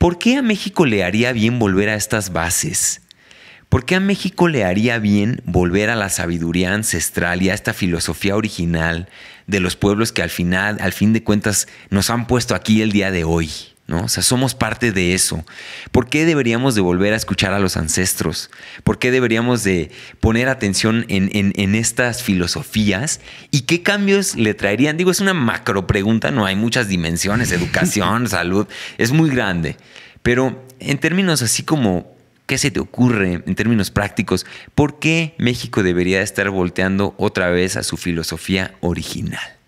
¿por qué a México le haría bien volver a estas bases? ¿Por qué a México le haría bien volver a la sabiduría ancestral y a esta filosofía original de los pueblos que al final, al fin de cuentas, nos han puesto aquí el día de hoy? ¿No? O sea, somos parte de eso. ¿Por qué deberíamos de volver a escuchar a los ancestros? ¿Por qué deberíamos de poner atención en, en, estas filosofías? ¿Y qué cambios le traerían? Digo, es una macro pregunta, no hay muchas dimensiones, educación, salud, es muy grande. Pero en términos así como ¿Qué se te ocurre en términos prácticos? ¿Por qué México debería estar volteando otra vez a su filosofía original?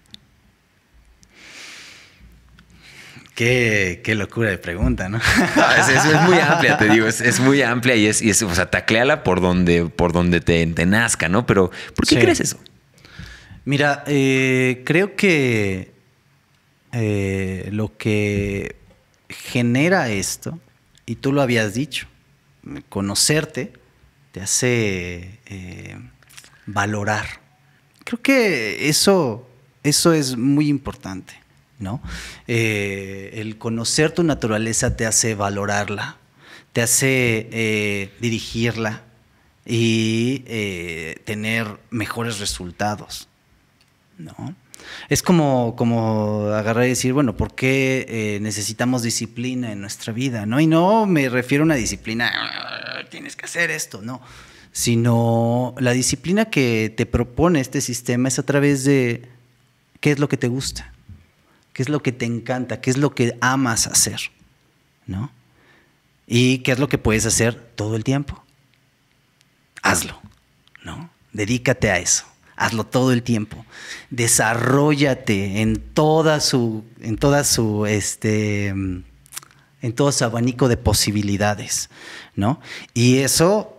Qué, locura de pregunta, ¿no? es, muy amplia, te digo, es, muy amplia y es, o sea, tacleala por donde, por donde te, nazca, ¿no? Pero, ¿por qué crees eso? Mira, eh, creo que eh, lo que genera esto, y tú lo habías dicho, conocerte te hace eh, valorar. Creo que eso, eso es muy importante, ¿no? Eh, el conocer tu naturaleza te hace valorarla, te hace eh, dirigirla y tener mejores resultados, ¿no? Es como, como agarrar y decir, bueno, ¿por qué eh, necesitamos disciplina en nuestra vida? ¿no? Y no me refiero a una disciplina, ah, tienes que hacer esto, no. Sino la disciplina que te propone este sistema es a través de qué es lo que te gusta, qué es lo que te encanta, qué es lo que amas hacer, ¿no? Y qué es lo que puedes hacer todo el tiempo. Hazlo, ¿no? Dedícate a eso hazlo todo el tiempo. Desarrollate en toda su, en toda su, este, en todo su abanico de posibilidades, ¿no? Y eso,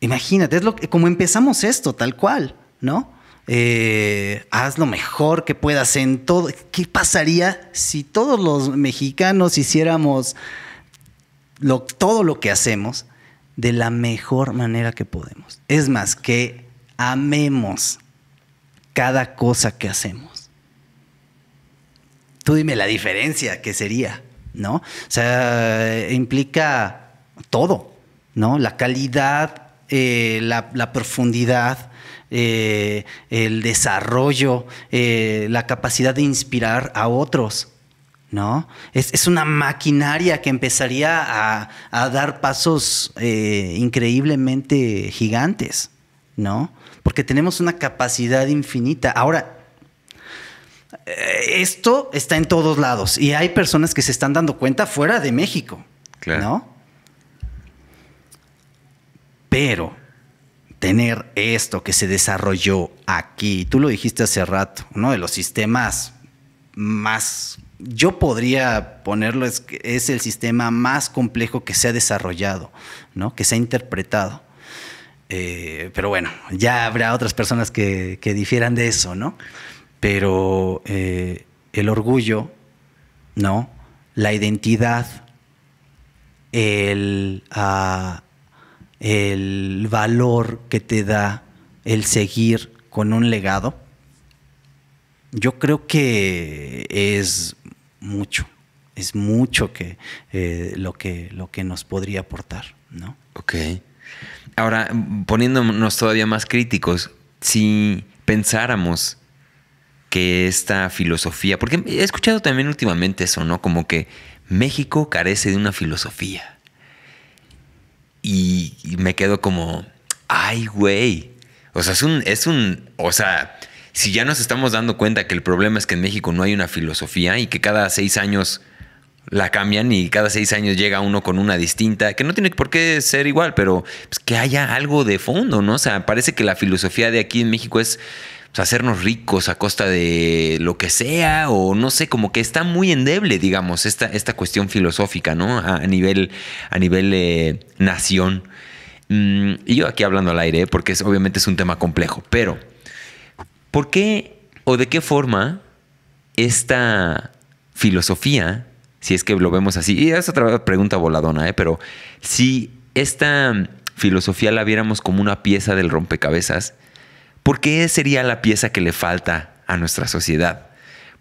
imagínate, es lo que, como empezamos esto, tal cual, ¿no? Eh, haz lo mejor que puedas en todo. ¿Qué pasaría si todos los mexicanos hiciéramos todo lo que hacemos de la mejor manera que podemos? Es más, que amemos cada cosa que hacemos. Tú dime la diferencia que sería, ¿no? O sea, implica todo, ¿no? La calidad, eh, la, profundidad, eh, el desarrollo, eh, la capacidad de inspirar a otros. ¿No? Es, una maquinaria que empezaría a, a dar pasos increíblemente gigantes, ¿no? porque tenemos una capacidad infinita. Ahora, esto está en todos lados y hay personas que se están dando cuenta fuera de México, claro. ¿no? Pero tener esto que se desarrolló aquí, tú lo dijiste hace rato, uno de los sistemas más, yo podría ponerlo, es, el sistema más complejo que se ha desarrollado, ¿no? que se ha interpretado. Eh, pero bueno, ya habrá otras personas que, difieran de eso, ¿no? Pero eh, el orgullo, ¿no? La identidad, el, ah, el valor que te da el seguir con un legado, yo creo que es mucho, es mucho que, eh, lo, que lo que nos podría aportar, ¿no? Ok. Ahora, poniéndonos todavía más críticos, si pensáramos que esta filosofía, porque he escuchado también últimamente eso, ¿no? Como que México carece de una filosofía. Y, me quedo como, ay, güey. O sea, es un, es un, o sea, si ya nos estamos dando cuenta que el problema es que en México no hay una filosofía y que cada seis años la cambian y cada seis años llega uno con una distinta, que no tiene por qué ser igual, pero pues, que haya algo de fondo, ¿no? O sea, parece que la filosofía de aquí en México es hacernos ricos a costa de lo que sea, o no sé, como que está muy endeble, digamos, esta, esta cuestión filosófica, ¿no? A, nivel, a nivel eh, nación. Mm, y yo aquí hablando al aire, porque es, obviamente es un tema complejo, pero ¿por qué o de qué forma esta filosofía si es que lo vemos así. Y es otra pregunta voladona, ¿eh? pero si esta filosofía la viéramos como una pieza del rompecabezas, ¿por qué sería la pieza que le falta a nuestra sociedad?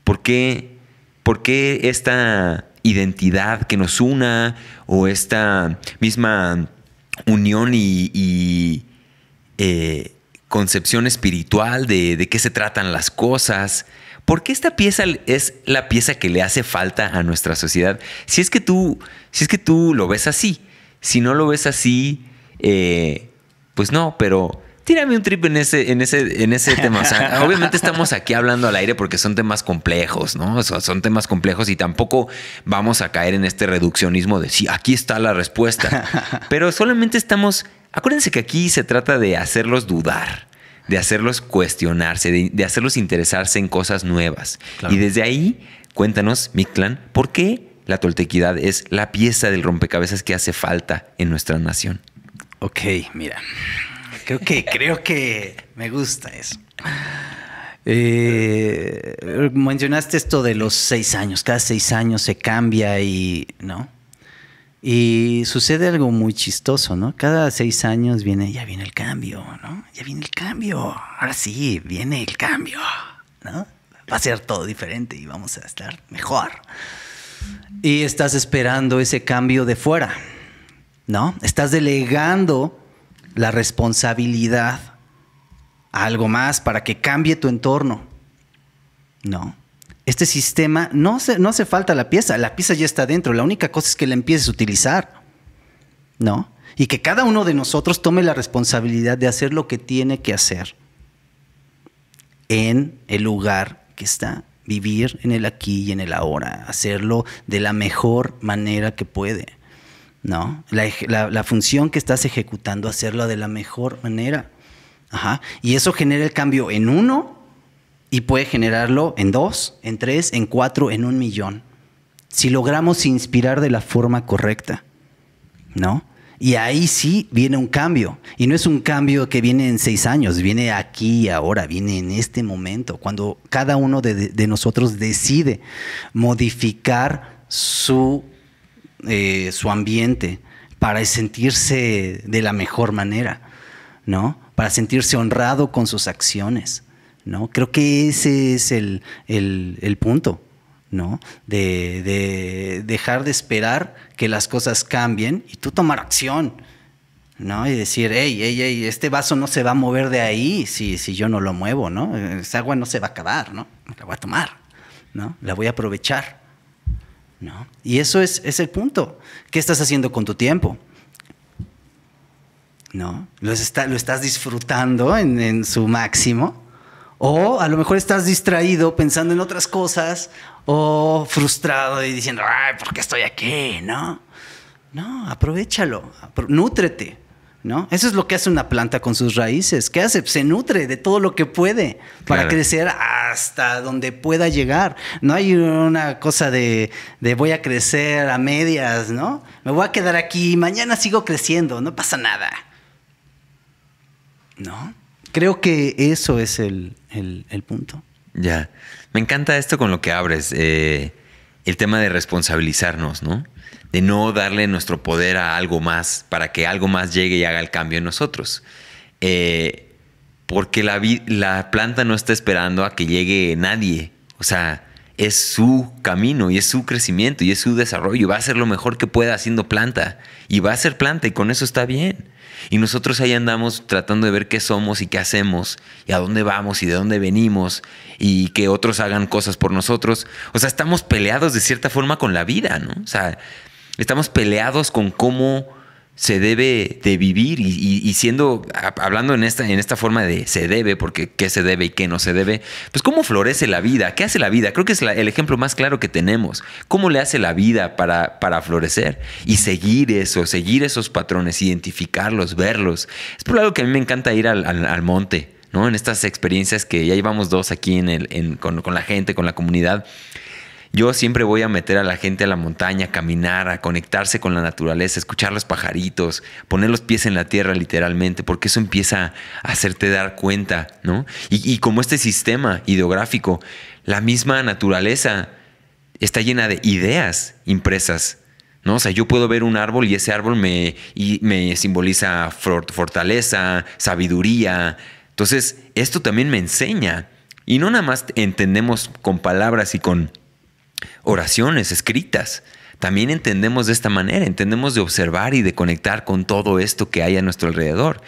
¿Por qué, por qué esta identidad que nos una o esta misma unión y, eh, concepción espiritual de, qué se tratan las cosas. ¿Por qué esta pieza es la pieza que le hace falta a nuestra sociedad? Si es que tú, si es que tú lo ves así, si no lo ves así, eh, pues no, pero tírame un trip en ese, en ese, en ese tema. obviamente estamos aquí hablando al aire porque son temas complejos, ¿no? son temas complejos y tampoco vamos a caer en este reduccionismo de sí, aquí está la respuesta. Pero solamente estamos. Acuérdense que aquí se trata de hacerlos dudar, de hacerlos cuestionarse, de, hacerlos interesarse en cosas nuevas. Y desde ahí, cuéntanos, Mictlan, ¿por qué la toltequidad es la pieza del rompecabezas que hace falta en nuestra nación? Ok, mira. Creo que, creo que me gusta eso. Eh, mencionaste esto de los seis años. Cada seis años se cambia y, ¿no? Y sucede algo muy chistoso, ¿no? Cada seis años viene, ya viene el cambio, ¿no? Ya viene el cambio. Ahora sí, viene el cambio, ¿no? Va a ser todo diferente y vamos a estar mejor. Y estás esperando ese cambio de fuera, ¿no? Estás delegando la responsabilidad a algo más para que cambie tu entorno. No. Este sistema no, se, no hace falta la pieza, la pieza ya está dentro, la única cosa es que la empieces a utilizar. ¿No? Y que cada uno de nosotros tome la responsabilidad de hacer lo que tiene que hacer en el lugar que está, vivir en el aquí y en el ahora, hacerlo de la mejor manera que puede. ¿No? La, función que estás ejecutando, hacerlo de la mejor manera. Y eso genera el cambio en uno y puede generarlo en dos, en tres, en cuatro, en un millón. Si logramos inspirar de la forma correcta, ¿no? Y ahí sí viene un cambio. Y no es un cambio que viene en seis años, viene aquí y ahora, viene en este momento, cuando cada uno de nosotros decide modificar su eh, su ambiente, para sentirse de la mejor manera, ¿no? Para sentirse honrado con sus acciones, ¿no? Creo que ese es el, punto, ¿no? De, dejar de esperar que las cosas cambien y tú tomar acción, ¿no? Y decir, hey, hey, hey, este vaso no se va a mover de ahí si, si yo no lo muevo, ¿no? Esa agua no se va a acabar, ¿no? La voy a tomar, ¿no? La voy a aprovechar. ¿No? Y eso es, el punto. ¿Qué estás haciendo con tu tiempo? ¿No? ¿Lo, lo estás disfrutando en, su máximo? O a lo mejor estás distraído pensando en otras cosas o frustrado y diciendo, ay, ¿por qué estoy aquí? No, no, aprovechalo, nútrete. ¿No? Eso es lo que hace una planta con sus raíces. ¿Qué hace? Se nutre de todo lo que puede para crecer hasta donde pueda llegar. No hay una cosa de, voy a crecer a medias, ¿no? Me voy a quedar aquí, mañana sigo creciendo, no pasa nada. ¿No? Creo que eso es el, punto. Ya. Me encanta esto con lo que abres. Eh, el tema de responsabilizarnos, ¿no? de no darle nuestro poder a algo más para que algo más llegue y haga el cambio en nosotros. Eh, porque la, la planta no está esperando a que llegue nadie. O sea, es su camino y es su crecimiento y es su desarrollo. Va a ser lo mejor que pueda haciendo planta. Y va a ser planta y con eso está bien. Y nosotros ahí andamos tratando de ver qué somos y qué hacemos y a dónde vamos y de dónde venimos y que otros hagan cosas por nosotros. O sea, estamos peleados de cierta forma con la vida, ¿no? O sea, Estamos peleados con cómo se debe de vivir y, siendo, hablando en esta, en esta forma de se debe, porque qué se debe y qué no se debe, pues cómo florece la vida, qué hace la vida, creo que es el ejemplo más claro que tenemos, cómo le hace la vida para, para florecer y seguir eso, seguir esos patrones, identificarlos, verlos. Es por algo que a mí me encanta ir al, monte, ¿no? En estas experiencias que ya llevamos dos aquí en el, con, con la gente, con la comunidad yo siempre voy a meter a la gente a la montaña, a caminar, a conectarse con la naturaleza, escuchar los pajaritos, poner los pies en la tierra literalmente, porque eso empieza a hacerte dar cuenta, ¿no? Y, como este sistema ideográfico, la misma naturaleza está llena de ideas impresas, ¿no? O sea, yo puedo ver un árbol y ese árbol me, me simboliza fortaleza, sabiduría. Entonces, esto también me enseña. Y no nada más entendemos con palabras y con oraciones escritas. también entendemos de esta manera, entendemos de observar y de conectar con todo esto que hay a nuestro alrededor.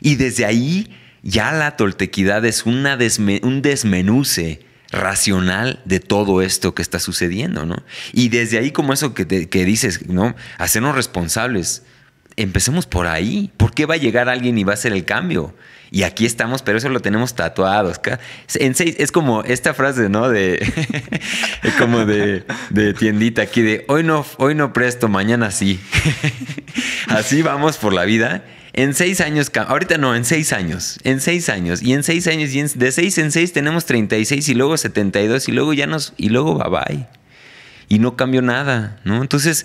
Y desde ahí ya la toltequidad es una un desmenuce racional de todo esto que está sucediendo, ¿no? Y desde ahí como eso que, que dices, ¿no? Hacernos responsables. Empecemos por ahí. ¿Por qué va a llegar alguien y va a hacer el cambio? Y aquí estamos, pero eso lo tenemos tatuados. En seis, es como esta frase, ¿no? De como de, de, tiendita aquí de hoy no, hoy no presto, mañana sí. Así vamos por la vida. En seis años, ahorita no, en seis años, en seis años, y en seis años, y de seis en seis tenemos 36 y luego 72 y luego ya nos, y luego bye bye. Y no cambió nada, ¿no? Entonces,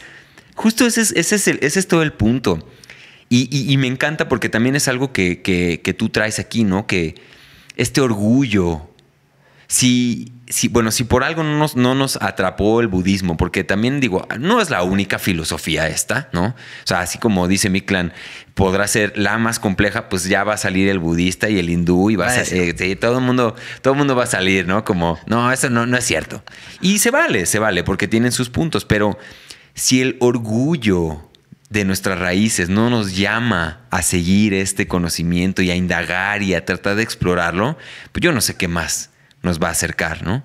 justo ese es, ese es, ese es todo el punto. Y, me encanta porque también es algo que, que, tú traes aquí, ¿no? Que este orgullo, si, si, bueno, si por algo no nos, no nos atrapó el budismo, porque también digo, no es la única filosofía esta, ¿no? O sea, así como dice mi clan, podrá ser la más compleja, pues ya va a salir el budista y el hindú y va a ser, eh, todo el mundo, todo el mundo va a salir, ¿no? Como, no, eso no, no es cierto. Y se vale, se vale, porque tienen sus puntos, pero si el orgullo de nuestras raíces no nos llama a seguir este conocimiento y a indagar y a tratar de explorarlo, pues yo no sé qué más nos va a acercar, ¿no?